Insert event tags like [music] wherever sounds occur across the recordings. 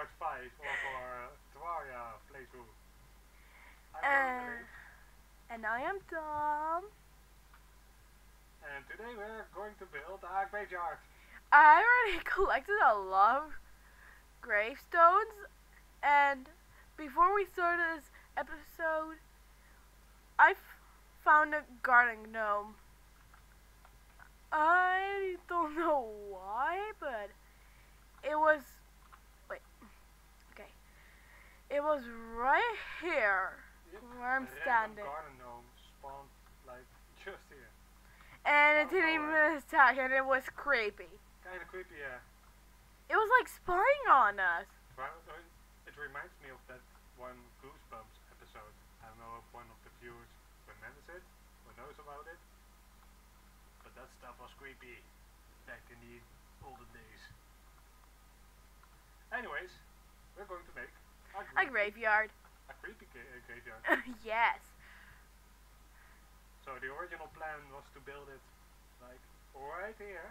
part 5 of our Terraria playthrough. Uh, And I am Tom. and today we're going to build a graveyard. I already [laughs] collected a lot of gravestones, and before we started this episode, I found a garden gnome. I don't [laughs] know why, but it was. It was right here Yep, where I'm a standing. garden gnome spawned like [laughs] just here. And it didn't even attack, and it was creepy. Kinda creepy, yeah. It was like spying on us. It reminds me of that one Goosebumps episode. I don't know if one of the viewers remembers it or knows about it. But that stuff was creepy back in the olden days. Anyways, we're going to make a, graveyard. a creepy uh, graveyard. [laughs] yes. so the original plan was to build it like right here.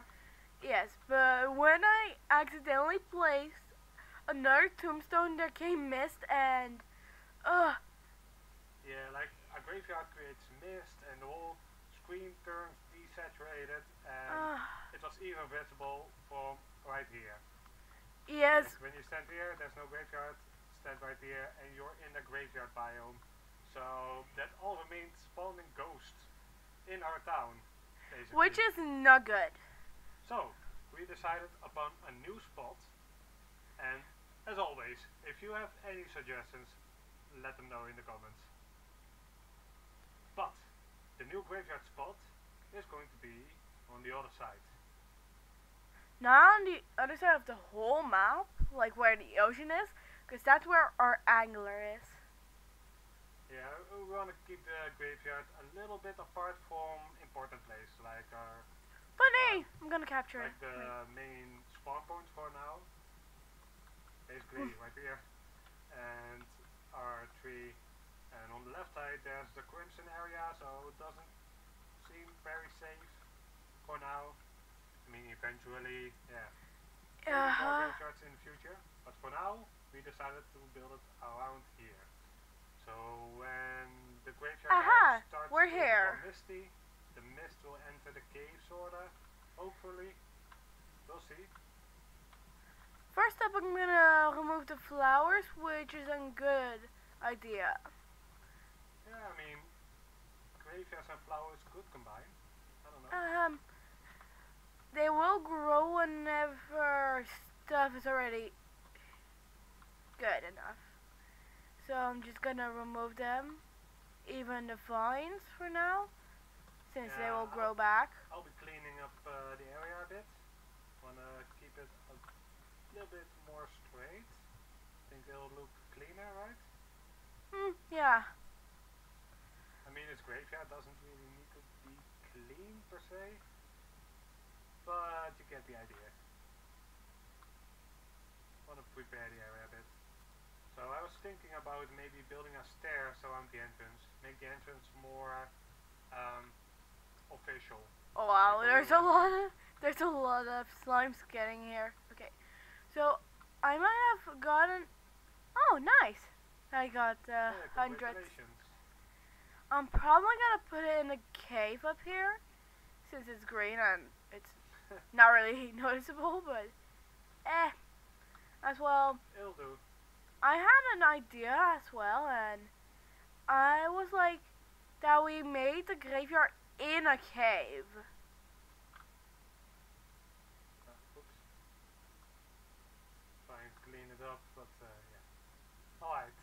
Yes, but when I accidentally placed another tombstone, there came mist and. Ugh. Yeah, like a graveyard creates mist and the whole screen turns desaturated and it was even visible from right here. yes. Like, when you stand here, there's no graveyard. Stand right here, and you're in the graveyard biome. So that all remains spawning ghosts in our town, basically. Which is not good. so we decided upon a new spot, and as always, if you have any suggestions, let them know in the comments. But the new graveyard spot is going to be on the other side. Not on the other side of the whole map, like where the ocean is, because that's where our angler is. Yeah, we want to keep the graveyard a little bit apart from important places like our But hey, I'm gonna capture it. like the main spawn point for now. Basically right here. And our tree. And on the left side there's the crimson area, so it doesn't seem very safe for now. I mean eventually, yeah. maybe more Uh-huh. graveyards in the future. But for now we decided to build it around here. So when the graveyard Aha, starts we're to here. misty, the mist will enter the cave sorta. Hopefully. We'll see. First up, I'm gonna remove the flowers, which is a good idea. Yeah, I mean graveyards and flowers could combine. I don't know. Um, they will grow whenever stuff is already good enough. So I'm just gonna remove them, even the vines for now, since they will Yeah, grow back. I'll be cleaning up uh, the area a bit. Wanna keep it a little bit more straight. I think it'll look cleaner, right? Hmm, yeah. I mean, its graveyard doesn't really need to be clean per se, but you get the idea. Want to prepare the area a bit. So I was thinking about maybe building a stairs around the entrance, make the entrance more um, official. Oh wow, there's a lot of there's a lot of slimes getting here. Okay, so I might have gotten. Oh, nice! I got uh, Yeah, hundreds. I'm probably gonna put it in a cave up here, since it's green and it's [laughs] not really [laughs] noticeable, but eh. As well, It'll do. I had an idea as well, and I was like that we made the graveyard in a cave. Uh, oops. Trying to clean it up, but uh, yeah. Alright.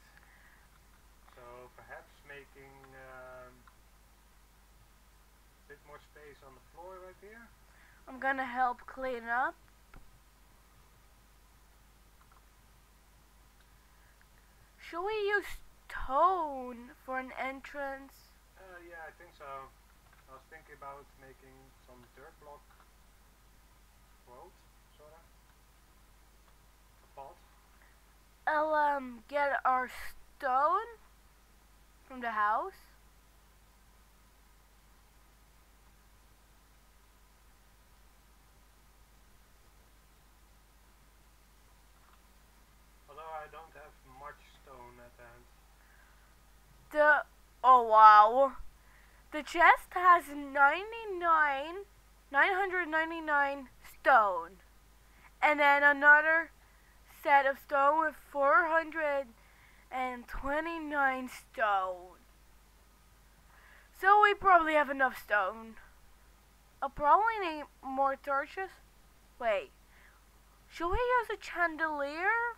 So perhaps making um, a bit more space on the floor right here. I'm gonna help clean up. Should we use stone for an entrance? Uh, yeah, I think so. I was thinking about making some dirt block road, sorta. A pot. I'll um get our stone from the house. Wow. The chest has 99, 999 stone. And then another set of stone with 429 stone. So we probably have enough stone. I'll probably need more torches. Wait. Should we use a chandelier?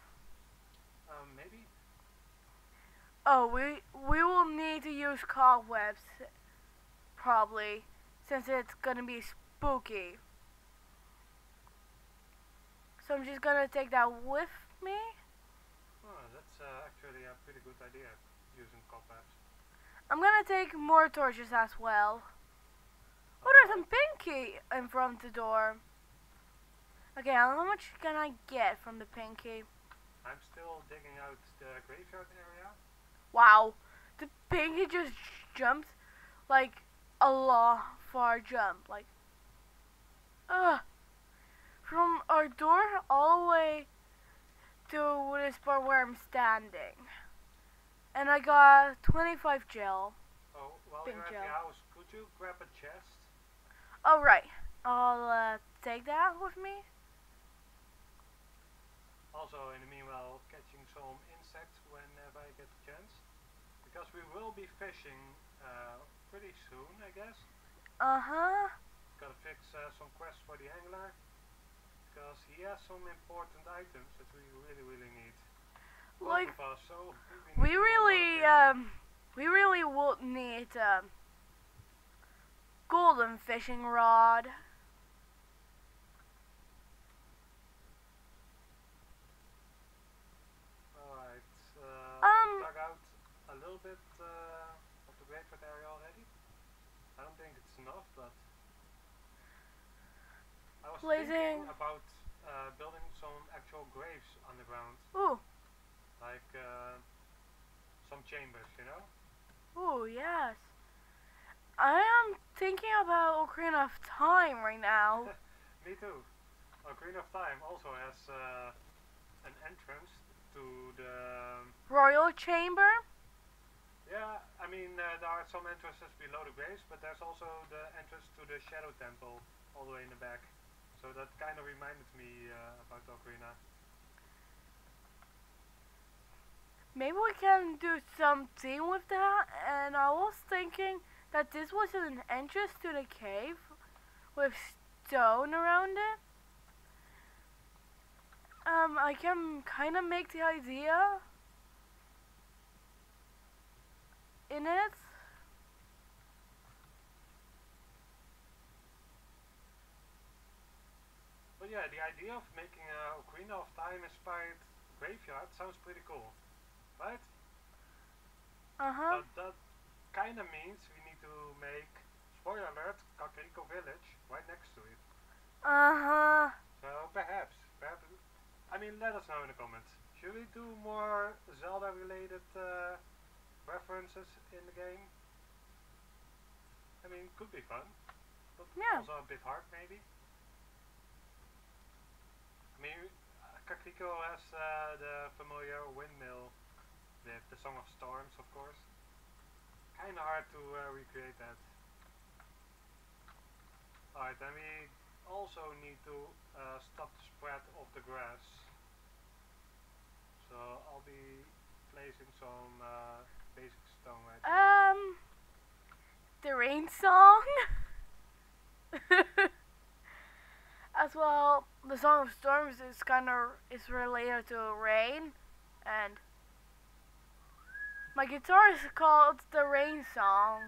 Um, maybe? Oh, we we will need to use cobwebs, probably, since it's gonna be spooky. So I'm just gonna take that with me. Oh, that's uh, actually a pretty good idea, using cobwebs. I'm gonna take more torches as well. Oh, there's some pinky in front of the door. Okay, how much can I get from the pinky? I'm still digging out the graveyard area. Wow, the pinky just jumped like a lot far jump. Like, ugh. From our door all the way to this part where I'm standing. And I got 25 gel. Oh, while Pink you're at gel. the house, could you grab a chest? Oh, right. I'll uh, take that with me. Also, in the meanwhile, catching some insects whenever I get the chance. Because we will be fishing uh, pretty soon, I guess. Uh huh. Gotta fix uh, some quests for the angler. Because he has some important items that we really, really need. Like, us, so we need to do a lot of really, um, we really would need um, golden fishing rod. Alright, uh, Um, I dug out a little bit uh, of the graveyard area already. I don't think it's enough, but I was Blazing. thinking about uh, building some actual graves underground, Ooh, like uh, some chambers, you know? ooh, yes. I am thinking about Ocarina of Time right now. [laughs] Me too. Ocarina of Time also has uh, an entrance to the. Royal Chamber. Yeah, I mean uh, there are some entrances below the graves, but there's also the entrance to the Shadow Temple all the way in the back. So that kind of reminded me uh, about Ocarina. Maybe we can do something with that. And I was thinking that this was an entrance to the cave with stone around it. Um, I can kind of make the idea in it. But yeah, the idea of making a Ocarina of Time inspired graveyard sounds pretty cool, right? Uh huh. But that kind of means we need to make, spoiler alert, Kakariko Village right next to it. Uh huh. So perhaps, perhaps, I mean, let us know in the comments. Should we do more Zelda-related uh, references in the game? I mean, could be fun, but Yeah. also a bit hard maybe. Mean, Kakariko has uh, the familiar windmill with the Song of Storms, of course. Kinda hard to uh, recreate that. Alright, then we also need to uh, stop the spread of the grass. So I'll be placing some uh, basic stone right. Um, the rain song. [laughs] As well, the Song of Storms is kind of is related to rain, and my guitar is called the Rain Song.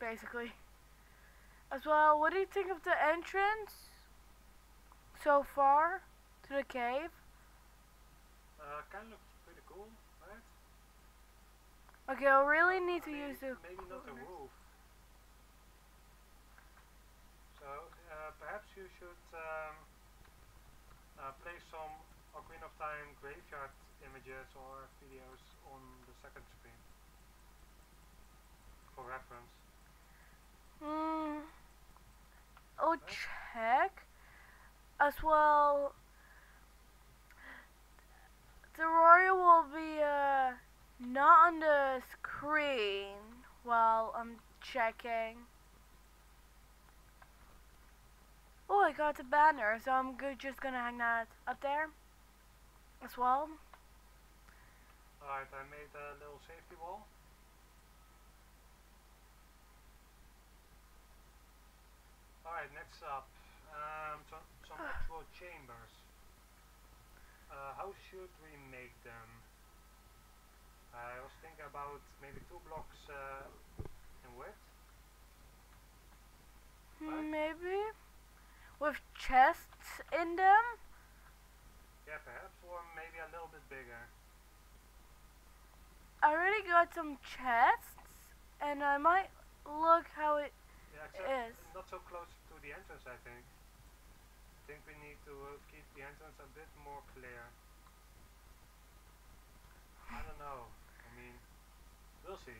Basically. As well, what do you think of the entrance so far to the cave? Uh, kind of looks pretty cool, right? Okay, I really need to Maybe- use the. Maybe not the roof. So uh, perhaps you should um, uh, place some Ocarina of Time graveyard images or videos on the second screen for reference. Hmm. I'll check. As well, the will be uh, not on the screen while I'm checking. Oh, I got the banner, so I'm good, just gonna hang that up there as well. Alright, I made a little safety wall. Alright, next up, um, some, some actual chambers. Uh, how should we make them? I was thinking about maybe two blocks uh, in width. Right. Maybe with chests in them. Yeah, perhaps, or maybe a little bit bigger. I already got some chests, and I might look how it Yeah, is. not so close to the entrance, I think. I think we need to uh, keep the entrance a bit more clear. I don't know. I mean, we'll see.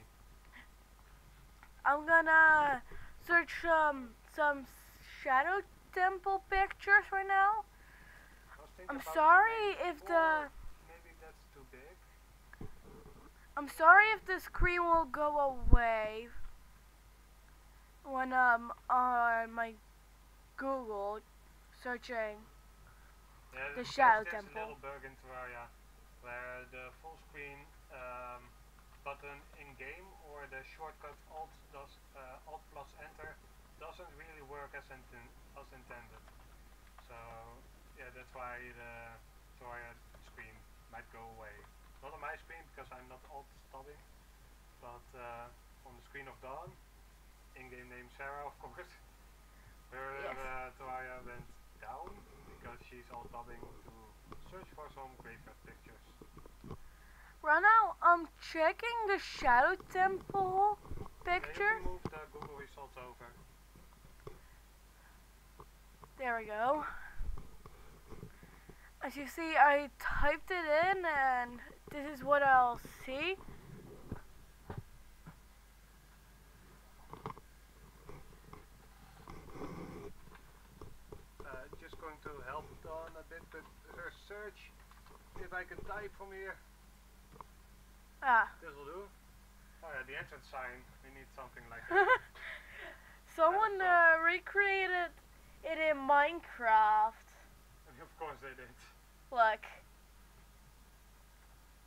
I'm gonna search um, some shadow temple pictures right now. I was thinking I'm sorry if the maybe that's too big. I'm sorry if the screen will go away when um on my Google searching. Yeah, The shadow temple. a little bug in Terraria where the full screen um, button in game or the shortcut Alt does uh, Alt plus Enter doesn't really work as, inten- as intended. So yeah, that's why the Terraria screen might go away. Not on my screen because I'm not Alt tabbing, but uh, on the screen of Dawn, in-game name Sarah of course. [laughs] Her Yes. uh, Terraria went down because she's Alt tabbing to search for some graveyard pictures. Right now I'm checking the shadow temple picture. move the Google results over. There we go. As you see, I typed it in, and this is what I'll see. Uh, just going to help Dawn a bit with her search. If I can type from here, Ah, this will do. Oh yeah, the entrance sign. We need something like [laughs] that. someone uh, recreated it in Minecraft. [laughs] of course they did. Look.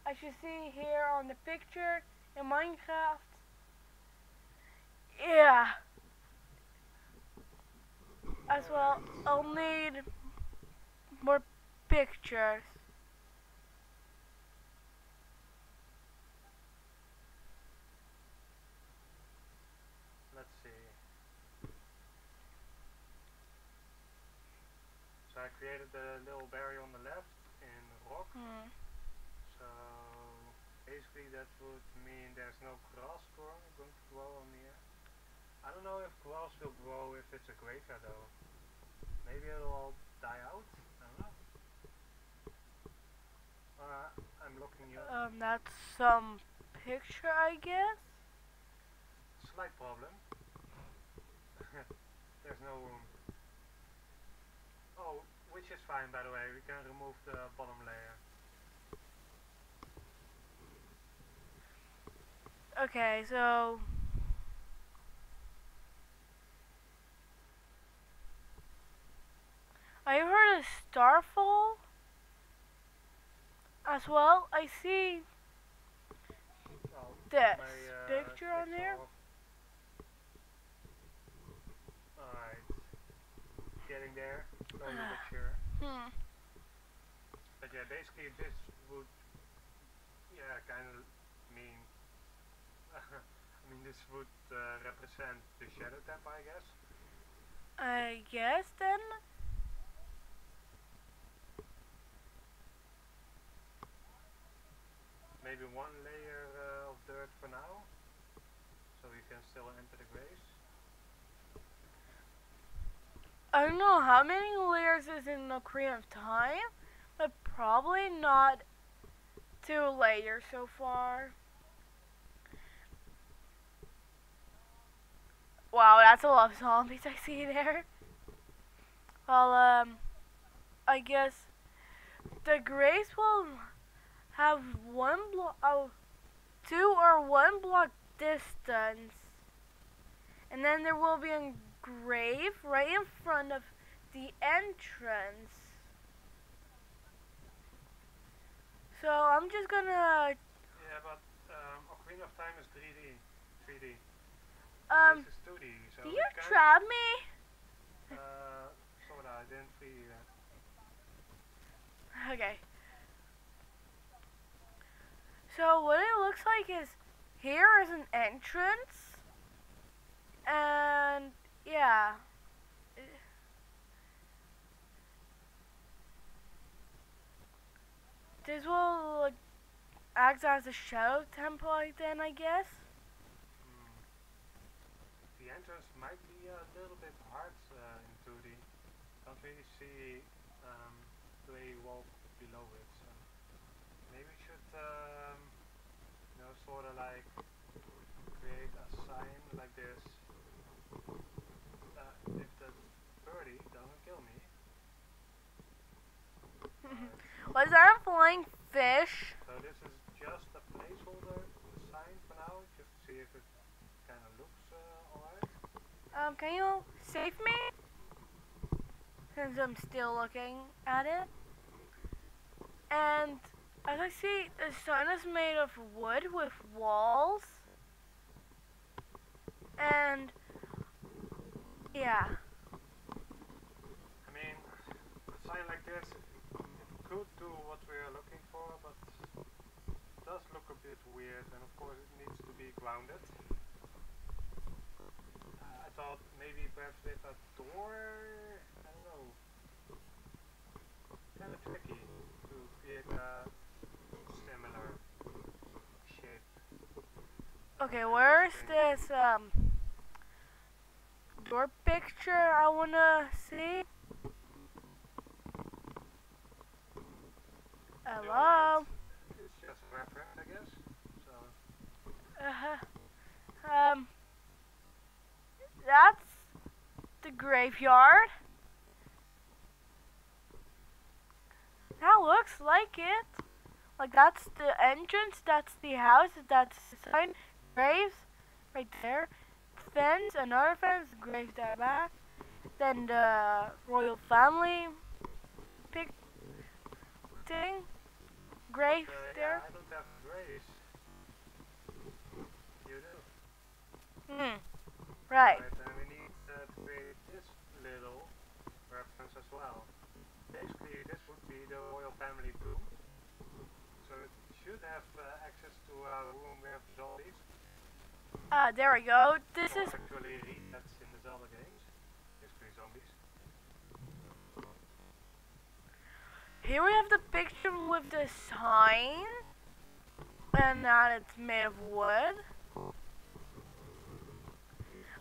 As you see here on the picture in Minecraft. Yeah. As well, I'll need more pictures. Let's see. So I created a little barrier on the left in rock. Hmm. So basically that would mean there's no grass grow, going to grow on here. I don't know if grass will grow if it's a graveyard though. Maybe it'll all die out. I don't know. Uh, I'm looking you up. Um, that's some picture, I guess. Slight problem. [laughs] there's no room. Oh, which is fine by the way. We can remove the bottom layer. Okay, so I heard a starfall as well. I see Oh, this my, uh, picture on there. Alright. Getting there. Slowly but sure. Hmm. But yeah, basically this would, yeah, kind of mean, [laughs] I mean this would uh, represent the Shadow Temple, I guess. I guess then. Maybe one layer uh, of dirt for now, so we can still enter the graves. I don't know how many layers is in the Ocarina of Time, but probably not two layers so far. Wow, that's a lot of zombies I see there. Well, um, I guess the grace will have one block. Oh, two or one block distance. And then there will be grave right in front of the entrance. So I'm just gonna Yeah, but um, Ocarina of Time is 3D. 3D. um this is 2D, so do you trap me? Uh, sorta, I didn't see you yet. Okay. So what it looks like is here is an entrance and yeah. This will like, act as a shadow temple then I guess. Hmm. The entrance might be a little bit hard uh, in 2D. Can't really see um, the wall below it. So maybe we should, um, you know, sort of like create a sign like this. Uh, if the birdie doesn't kill me. Alright, [laughs] Was that a flying fish? so this is just a placeholder sign for now, just to see if it kind of looks uh, alright. Um, can you save me? Since I'm still looking at it. And as I see, the sun is made of wood with walls. And yeah. I mean, a sign like this, could do what we are looking for, but it does look a bit weird, and of course it needs to be grounded. Uh, I thought maybe perhaps with a door, I don't know, kind of tricky to create a similar shape. Okay, where's this um door picture I wanna see? Hello? It's just reference, I guess. So, Uh-huh. Um, that's the graveyard. That looks like it. Like that's the entrance, that's the house, that's the sign, graves, right there. Fence, another fence, graves there back. Then the royal family pic thing, grave uh, there. yeah, I don't have grace. You do. Hmm. Right. and we need uh, to create this little reference as well. Basically, this would be the royal family room. So it should have uh, access to a room with zombies. Ah, there we go. This or is actually that's in the Zelda games. Here we have the picture with the sign, and that it's made of wood.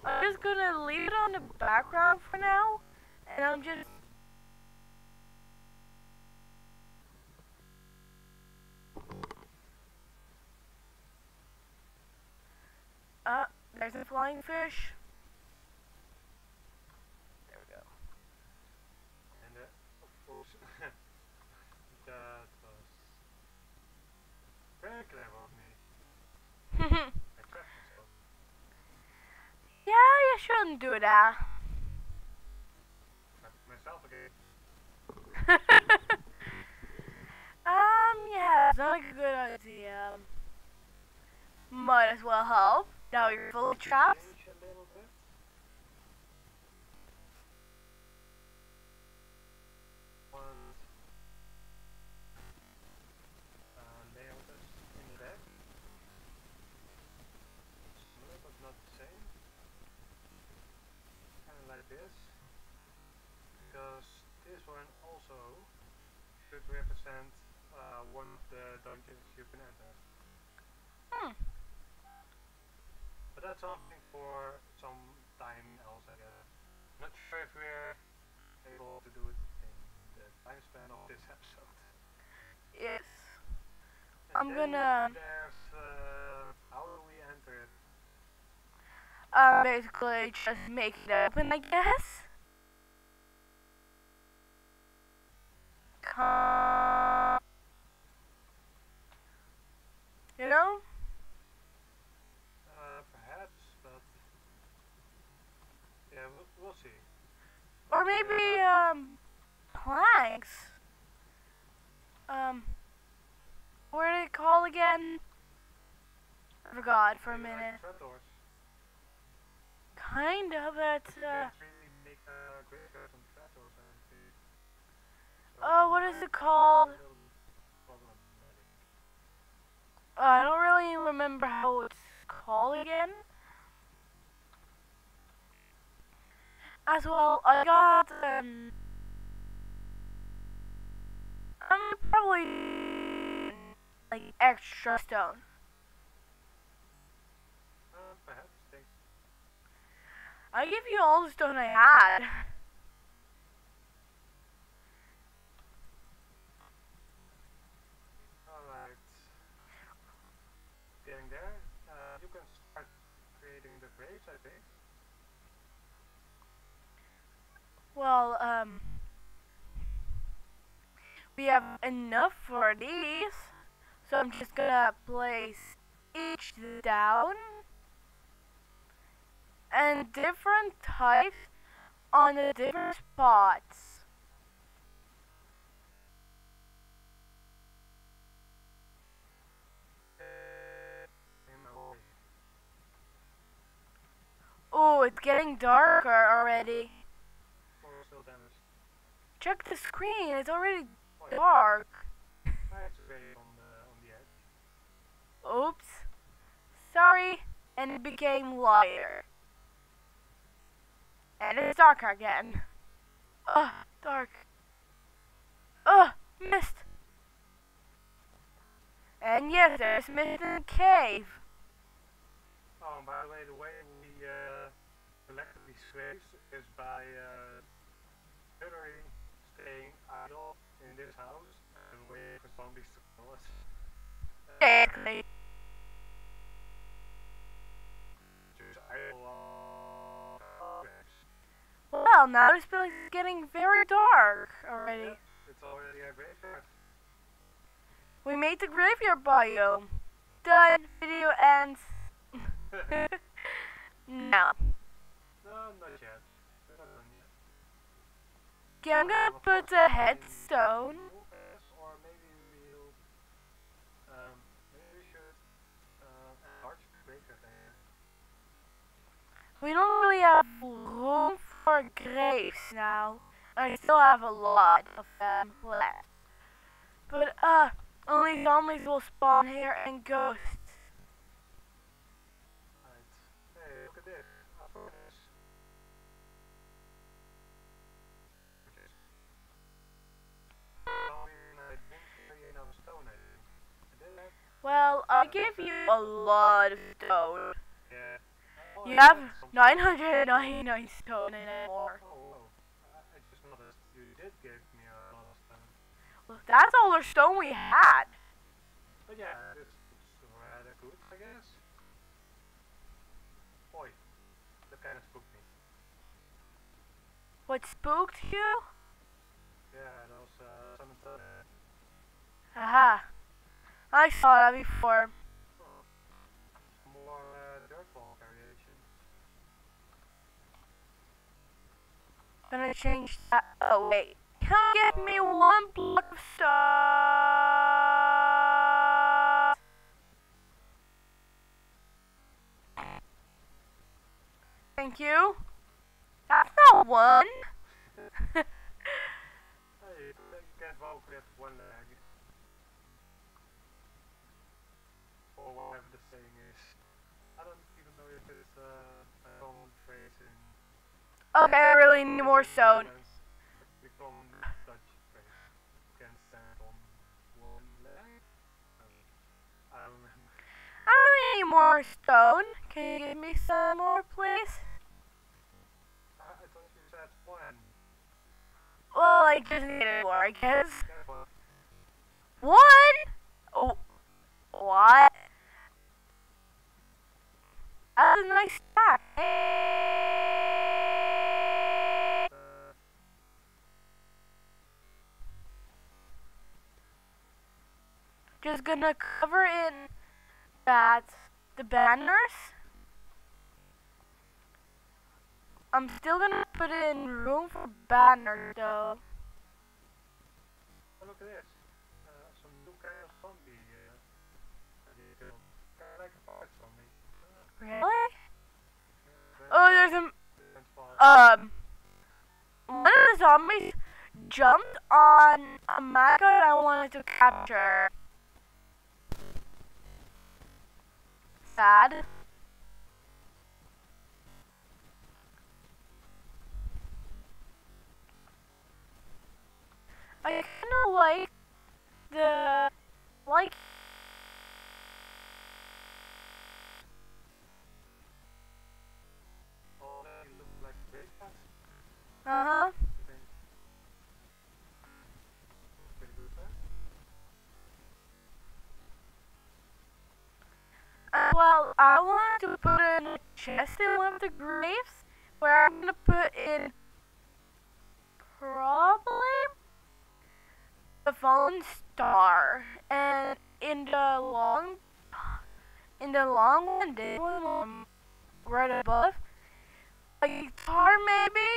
I'm just gonna leave it on the background for now, and I'm just. Uh, there's a flying fish. Shouldn't do that. Myself [laughs] again. um, yeah, it's not a good idea. Might as well help. Now you're full of traps. This. Because this one also should represent uh, one of the dungeons you can enter. Hmm. But that's something for some time else, I guess. Not sure if we're able to do it in the time span of this [laughs] episode. Yes. And I'm gonna- There's uh, I'm basically just making it open, I guess. You know? Uh, perhaps, but. Yeah, we'll, see. Or maybe, um, planks. Um, what did it call again? I forgot for a minute. Kind of, but uh, uh, Oh, what is it called? problematic. I don't really remember how it's called again. As well, I got um, I'm probably like extra stone. I give you all the stone I had. Alright. Getting there. Uh, you can start creating the graves, I think. Well, um, we have enough for these, so I'm just gonna place each down and different types on the different spots. Oh, it's getting darker already. Check the screen, it's already dark. Oops. Sorry, and it became lighter. And it's darker again. Ugh, dark. Ugh, mist. And yes, there's mist in the cave. Oh, and by the way, the way we uh, collected these graves is by uh, literally staying idle in this house and waiting for zombies to kill us. Uh, Exactly. Just idle. Well, now this building's getting very dark already. Yeah, it's already a graveyard. We made the graveyard biome. Done. Video ends. [laughs] [laughs] no. no, not yet. We're not done yet. Okay, I'm gonna put a headstone. Or maybe we'll. Um, maybe we should. Uh, enlarge the graveyard. We don't really have room for graves now. I still have a lot of them left. But, uh, only zombies will spawn here and ghosts. Well, I give you a lot of stone. You have 999 stone and more. Stone. That's all the stone we had. But yeah, this is rather good, I guess. Oi, that kind of spooked me. What spooked you? Yeah, those uh, and sun. I saw that before. Gonna change that. Oh wait. Come give me one block of stone? Thank you. That's not one. One leg. Or whatever okay, I really need more stone. Um, I really need more stone. Can you give me some more, please? Well, I just needed more, I guess. One. Oh, what? That's a nice stack. Uh, Just gonna cover in that the banners I'm still gonna put in room for banners though. Oh, look at this. Uh, some new kind of zombie. Uh. Kinda like a part zombie. Uh, Really? Oh, there's a um. One of the zombies jumped on a maggot I wanted to capture. Sad. I kind of like the like Oh, I want to put in a chest in one of the graves where I'm gonna put in probably the fallen star, and in the long, in the long one, one um, right above, a guitar maybe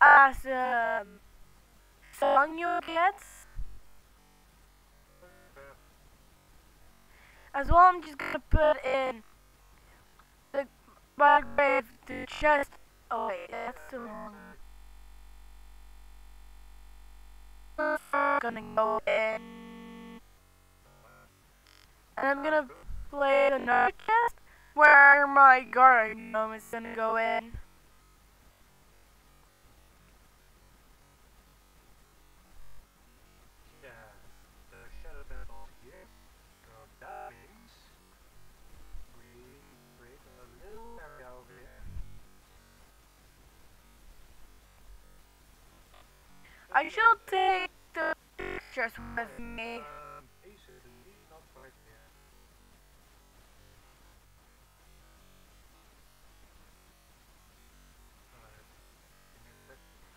as a song you get. As well, I'm just gonna put in the my grave, the chest. Oh wait, that's too long. Gonna go in, and I'm gonna play another chest where my garden gnome is gonna go in. I shall take the pictures with me.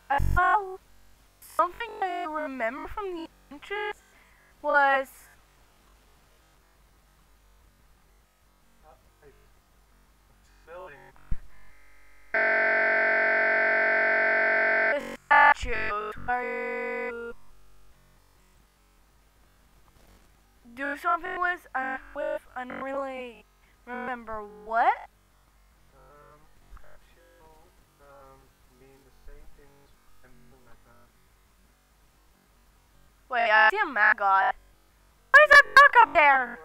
As well, something I remember from the entrance was something with, uh, with, I don't really remember what. Wait, I see a maggot. Why is that dog up there?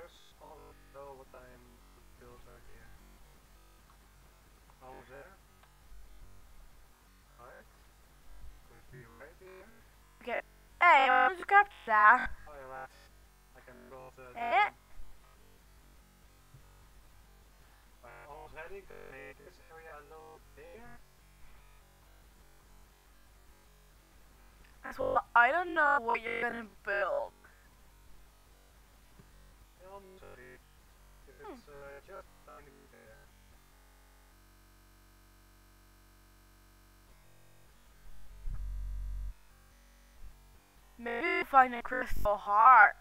Okay. Hey, want to that. The Eh? Make this area well, I don't know what you're gonna build. There. Maybe find a crystal heart.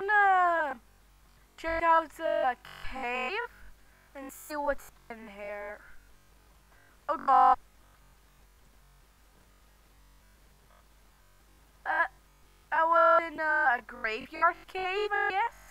Gonna check out the cave and see what's in here. Oh god. Uh, I was in a graveyard cave, I guess.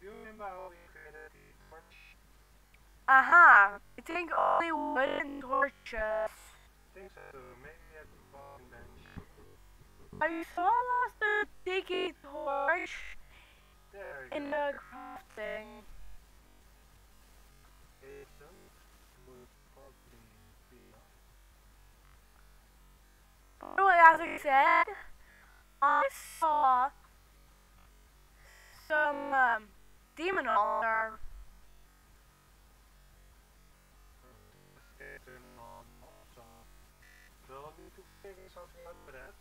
Do you remember how we created the torch? Aha! I think only wooden torches. I think so. Maybe at the bottom bench. I saw lost the sticky torch in the crafting. Jason would probably be Anyway, as I said, I saw some um, demon altar. Need to figure something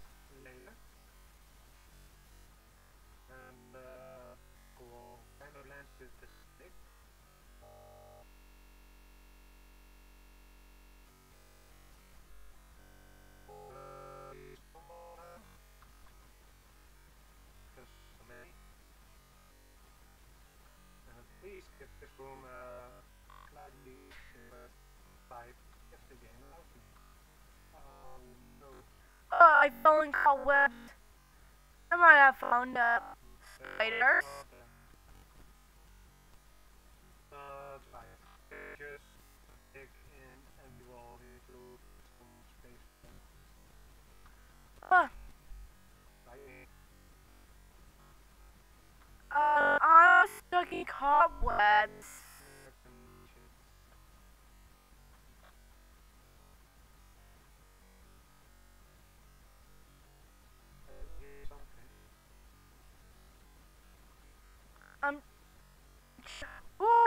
Right. Just dig in and you will include some. Uh, uh, I'm stuck in cobwebs.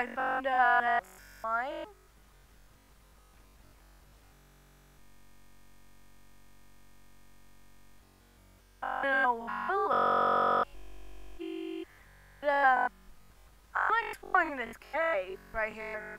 I found a slime. Oh, hello. Uh, I'm exploring this cave right here.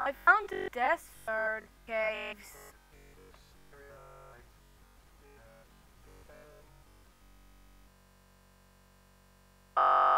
I found the desert caves. Oi, uh,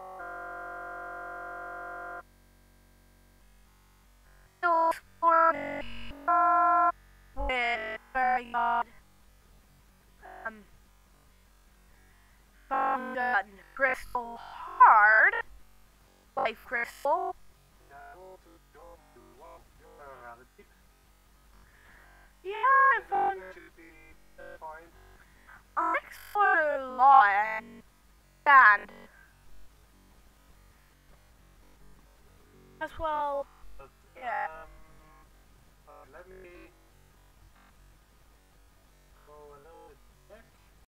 crystal hard. Life crystal. Yeah I found I explored a lot and sand as well. Yeah. Um, uh, let me